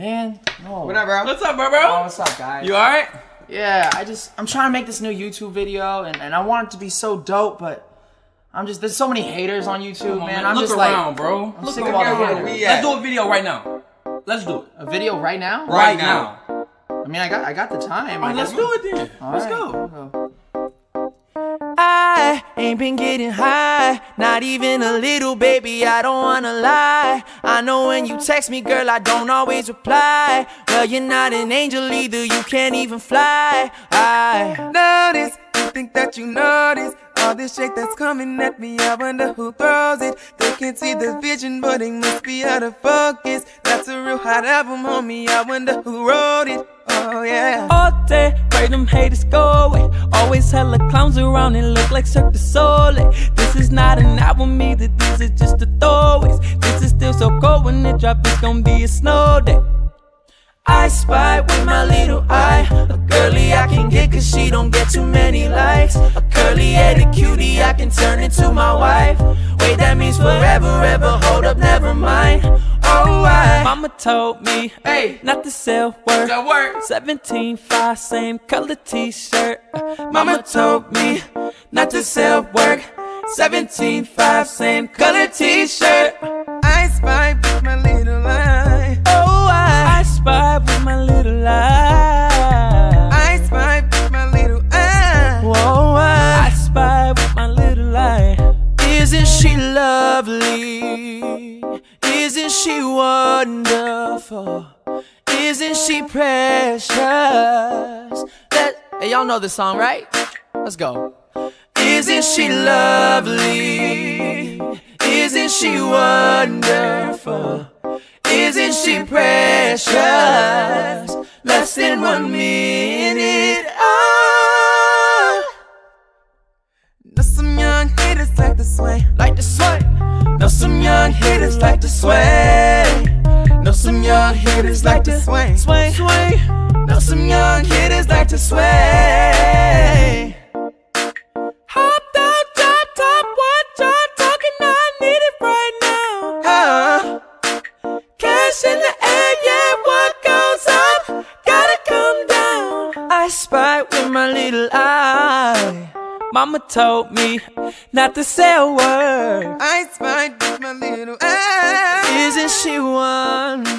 up, bro? What's up, bro, bro? Oh, what's up, guys? You alright? Yeah, I just I'm trying to make this new YouTube video, and, and I want it to be so dope, but I'm just there's so many haters on YouTube, Come on, man. I'm Look just around, like bro. I'm Look sick of all the around. haters. Let's do a video right now. Let's do it. a video right now. Right now. I mean, I got I got the time. Oh, I let's guess. do it then. All Let's right, go. I ain't been getting high, not even a little, baby. I don't wanna lie. I know when you text me, girl, I don't always reply. Well, you're not an angel either, you can't even fly. I notice, you think that you notice all this shit that's coming at me. I wonder who throws it. They can see the vision, but they must be out of focus. That's a real hot album, homie. I wonder who wrote it. Oh yeah. Oh, all day, them haters go away. Always hella clowns around and look like Cirque du Soleil. This is not an album either, these are just the throwaways. This is still so cold when it drop, it's gonna be a snow day. I spy with my little eye A girly I can get cause she don't get too many likes A curly headed cutie I can turn into my wife told me Hey. not to sell work That work. 17 5 same color t-shirt Mama told me not to sell work 17 5 same color t-shirt I she lovely? Isn't she wonderful? Isn't she precious? That, hey, y'all know this song, right? Let's go. Isn't she lovely? Isn't she wonderful? Isn't she precious? Less than one minute. Some young haters like to sway. Know some young haters like to Sway. sway, sway. Know some young haters like to sway. Hopped out, drop top, what y'all talking? I need it right now. Cash in the air, yeah, what goes up gotta come down. I spy with my little eye. Mama told me not to say a word. I spy with little eh. eye. Isn't she wonderful?